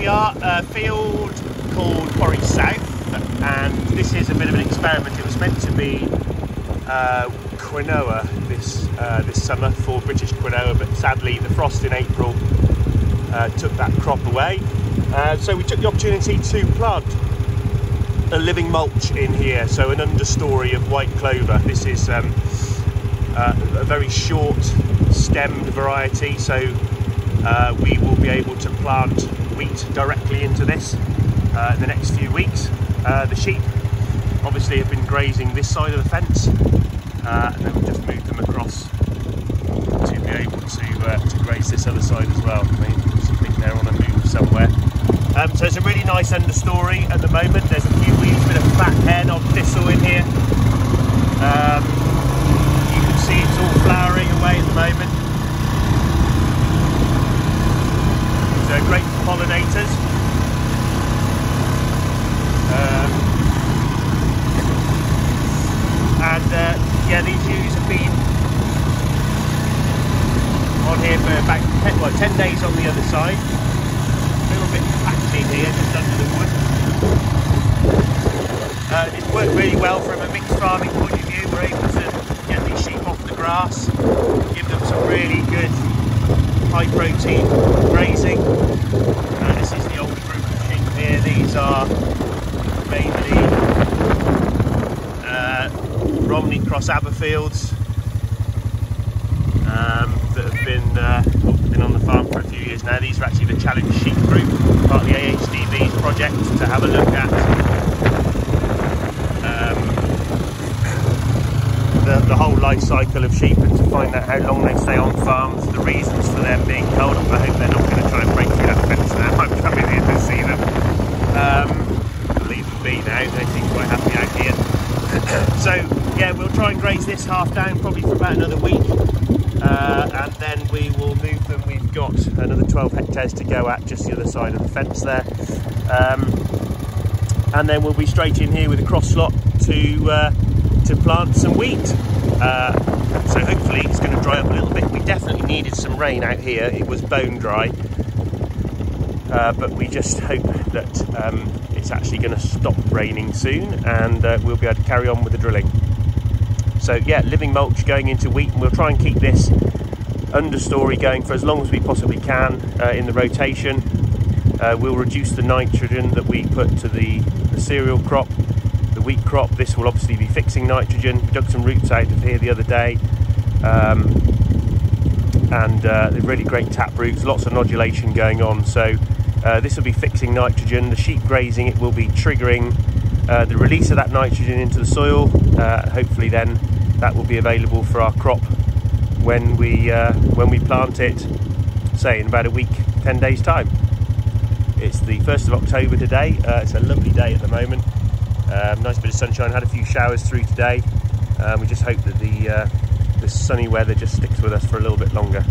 a field called Quarry South, and this is a bit of an experiment. It was meant to be uh, quinoa this uh, this summer for British quinoa, but sadly the frost in April uh, took that crop away. Uh, so we took the opportunity to plant a living mulch in here, so an understory of white clover. This is um, uh, a very short stemmed variety, so uh, we will be able to plant directly into this uh, in the next few weeks. Uh, the sheep obviously have been grazing this side of the fence, uh, and then we'll just move them across to be able to, uh, to graze this other side as well. I mean, I think they're on a move somewhere. Um, so it's a really nice understory at the moment. There's a few weeds, bit of fat hen of thistle in here. Um, you can see it's all flowering away at the moment. So great pollinators. Um, and uh, yeah, these ewes have been on here for about 10, well, 10 days on the other side A little bit patchy here, just under the wood. Uh, it's worked really well from a mixed farming point of view. We're able to get these sheep off the grass, give them some really good high protein grazing. Uh, this is the older group of sheep are mainly uh, Romney Cross Aberfields um, that have been uh, been on the farm for a few years now. These are actually the Challenge Sheep Group, part of the AHDB's project to have a look at um, the, the, whole life cycle of sheep and to find out how long they stay on farms, the reasons for them being cold. I hope they're not going to try and break through that fence now. I'm coming in to see them. Um, leave them be now, they seem quite happy out here. So yeah, we'll try and graze this half down probably for about another week. Uh, and then we will move them. We've got another 12 hectares to go at just the other side of the fence there. Um, and then we'll be straight in here with a cross slot to uh, to plant some wheat. Uh, so hopefully it's going to dry up a little bit. We definitely needed some rain out here. It was bone dry. Uh, but we just hope that um, it's actually going to stop raining soon and uh, we'll be able to carry on with the drilling. So yeah, living mulch going into wheat, and we'll try and keep this understory going for as long as we possibly can uh, in the rotation. Uh, we'll reduce the nitrogen that we put to the, the, cereal crop, the wheat crop. This will obviously be fixing nitrogen. We dug some roots out of here the other day. Um, and uh, they're really great tap roots, lots of nodulation going on. So uh, this will be fixing nitrogen. The sheep grazing it will be triggering uh, the release of that nitrogen into the soil. Uh, hopefully then that will be available for our crop when we uh, when we plant it say in about a week 10 days time. It's the 1st of October today. It's a lovely day at the moment. Um, nice bit of sunshine. Had a few showers through today. Um, we just hope that the uh, the sunny weather just sticks with us for a little bit longer